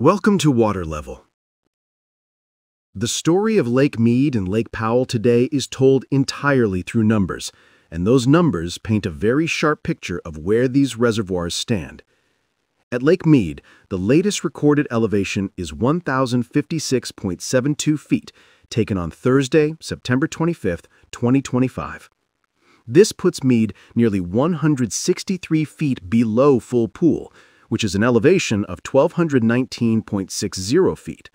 Welcome to Water Level. The story of Lake Mead and Lake Powell today is told entirely through numbers, and those numbers paint a very sharp picture of where these reservoirs stand. At Lake Mead, the latest recorded elevation is 1,056.72 feet, taken on Thursday, September 25, 2025. This puts Mead nearly 163 feet below full pool, which is an elevation of 1,219.60 feet.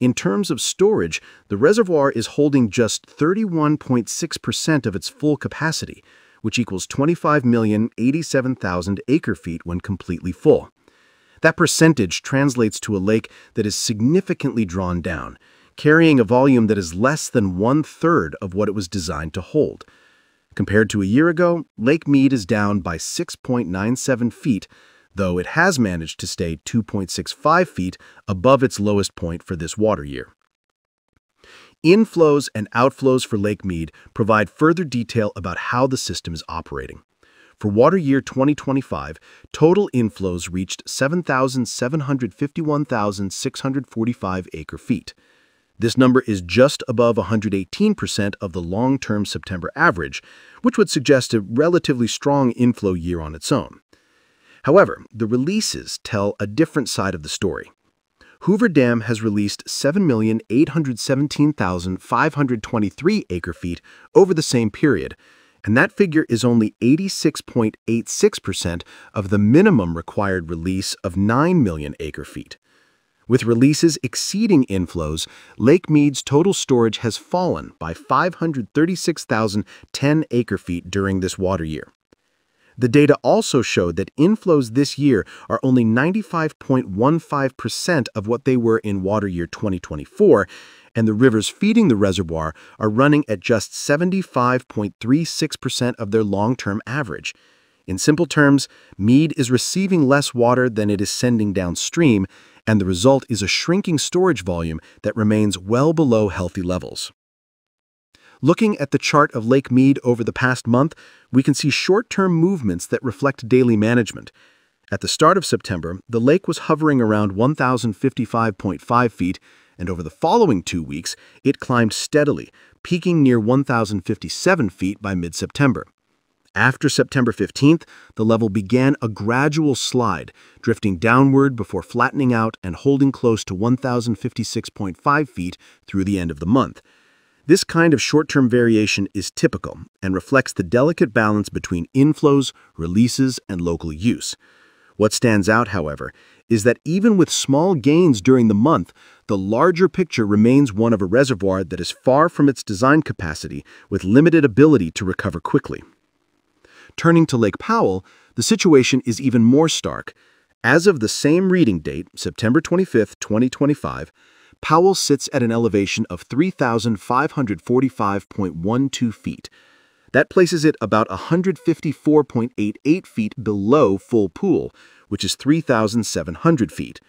In terms of storage, the reservoir is holding just 31.6% of its full capacity, which equals 25,087,000 acre-feet when completely full. That percentage translates to a lake that is significantly drawn down, carrying a volume that is less than one-third of what it was designed to hold. Compared to a year ago, Lake Mead is down by 6.97 feet, though it has managed to stay 2.65 feet above its lowest point for this water year. Inflows and outflows for Lake Mead provide further detail about how the system is operating. For water year 2025, total inflows reached 7,751,645 acre-feet. This number is just above 118% of the long-term September average, which would suggest a relatively strong inflow year on its own. However, the releases tell a different side of the story. Hoover Dam has released 7,817,523 acre-feet over the same period, and that figure is only 86.86% of the minimum required release of 9 million acre-feet. With releases exceeding inflows, Lake Mead's total storage has fallen by 536,010 acre-feet during this water year. The data also showed that inflows this year are only 95.15% of what they were in water year 2024, and the rivers feeding the reservoir are running at just 75.36% of their long-term average. In simple terms, Mead is receiving less water than it is sending downstream, and the result is a shrinking storage volume that remains well below healthy levels. Looking at the chart of Lake Mead over the past month, we can see short-term movements that reflect daily management. At the start of September, the lake was hovering around 1,055.5 feet, and over the following two weeks, it climbed steadily, peaking near 1,057 feet by mid-September. After September 15th, the level began a gradual slide, drifting downward before flattening out and holding close to 1,056.5 feet through the end of the month. This kind of short-term variation is typical and reflects the delicate balance between inflows, releases, and local use. What stands out, however, is that even with small gains during the month, the larger picture remains one of a reservoir that is far from its design capacity with limited ability to recover quickly. Turning to Lake Powell, the situation is even more stark. As of the same reading date, September 25, 2025, Powell sits at an elevation of 3,545.12 feet. That places it about 154.88 feet below full pool, which is 3,700 feet.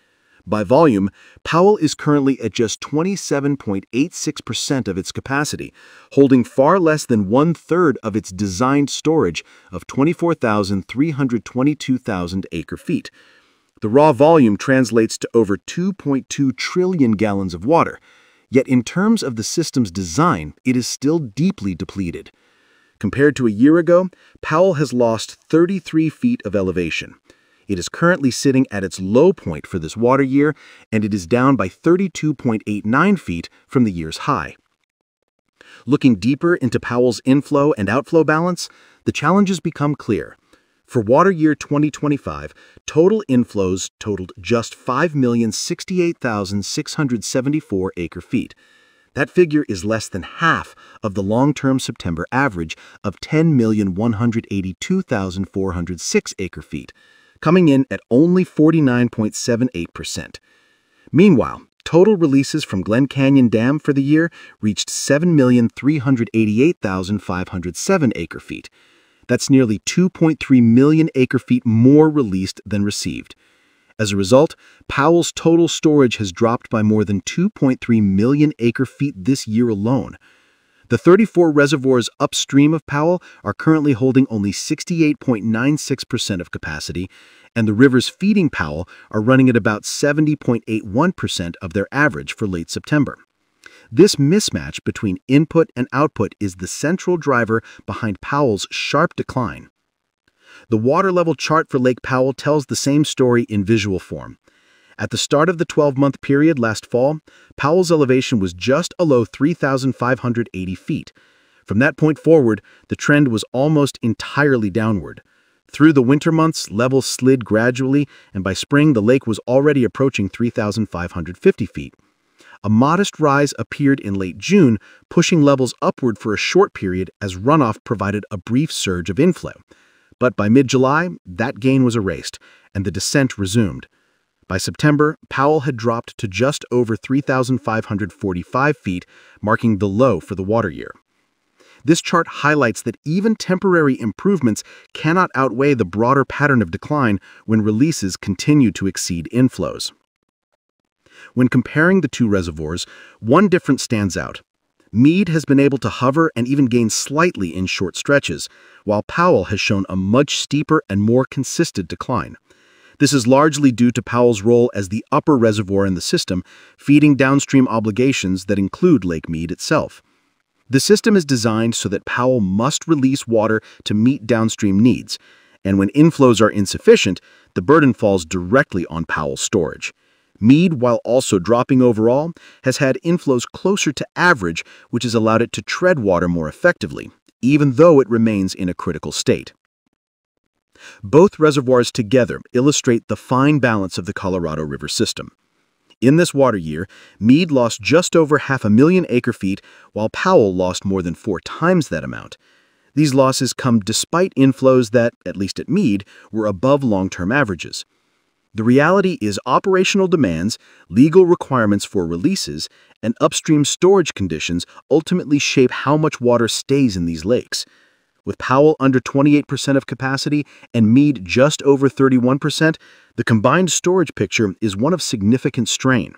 By volume, Powell is currently at just 27.86% of its capacity, holding far less than one-third of its designed storage of 24,322,000 acre-feet. The raw volume translates to over 2.2 trillion gallons of water, yet in terms of the system's design, it is still deeply depleted. Compared to a year ago, Powell has lost 33 feet of elevation. It is currently sitting at its low point for this water year, and it is down by 32.89 feet from the year's high. Looking deeper into Powell's inflow and outflow balance, the challenges become clear. For water year 2025, total inflows totaled just 5,068,674 acre-feet. That figure is less than half of the long-term September average of 10,182,406 acre-feet coming in at only 49.78%. Meanwhile, total releases from Glen Canyon Dam for the year reached 7,388,507 acre-feet. That's nearly 2.3 million acre-feet more released than received. As a result, Powell's total storage has dropped by more than 2.3 million acre-feet this year alone. The 34 reservoirs upstream of Powell are currently holding only 68.96% of capacity, and the rivers feeding Powell are running at about 70.81% of their average for late September. This mismatch between input and output is the central driver behind Powell's sharp decline. The water level chart for Lake Powell tells the same story in visual form. At the start of the 12-month period last fall, Powell's elevation was just below 3,580 feet. From that point forward, the trend was almost entirely downward. Through the winter months, levels slid gradually, and by spring the lake was already approaching 3,550 feet. A modest rise appeared in late June, pushing levels upward for a short period as runoff provided a brief surge of inflow. But by mid-July, that gain was erased, and the descent resumed. By September, Powell had dropped to just over 3,545 feet, marking the low for the water year. This chart highlights that even temporary improvements cannot outweigh the broader pattern of decline when releases continue to exceed inflows. When comparing the two reservoirs, one difference stands out. Mead has been able to hover and even gain slightly in short stretches, while Powell has shown a much steeper and more consistent decline. This is largely due to Powell's role as the upper reservoir in the system, feeding downstream obligations that include Lake Mead itself. The system is designed so that Powell must release water to meet downstream needs, and when inflows are insufficient, the burden falls directly on Powell's storage. Mead, while also dropping overall, has had inflows closer to average, which has allowed it to tread water more effectively, even though it remains in a critical state. Both reservoirs together illustrate the fine balance of the Colorado River system. In this water year, Mead lost just over half a million acre-feet, while Powell lost more than four times that amount. These losses come despite inflows that, at least at Mead, were above long-term averages. The reality is operational demands, legal requirements for releases, and upstream storage conditions ultimately shape how much water stays in these lakes. With Powell under 28% of capacity and Mead just over 31%, the combined storage picture is one of significant strain.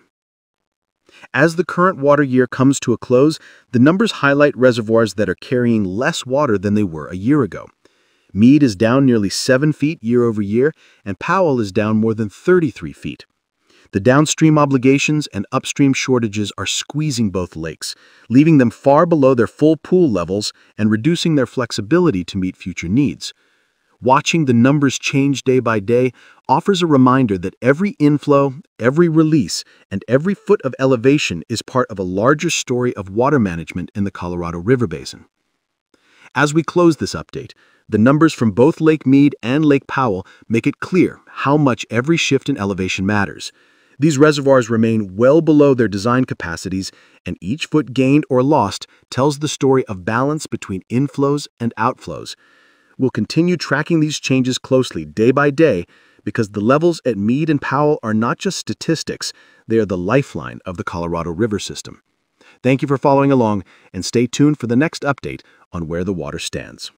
As the current water year comes to a close, the numbers highlight reservoirs that are carrying less water than they were a year ago. Mead is down nearly 7 feet year over year, and Powell is down more than 33 feet. The downstream obligations and upstream shortages are squeezing both lakes, leaving them far below their full pool levels and reducing their flexibility to meet future needs. Watching the numbers change day by day offers a reminder that every inflow, every release, and every foot of elevation is part of a larger story of water management in the Colorado River Basin. As we close this update, the numbers from both Lake Mead and Lake Powell make it clear how much every shift in elevation matters. These reservoirs remain well below their design capacities, and each foot gained or lost tells the story of balance between inflows and outflows. We'll continue tracking these changes closely day by day because the levels at Mead and Powell are not just statistics, they are the lifeline of the Colorado River system. Thank you for following along, and stay tuned for the next update on where the water stands.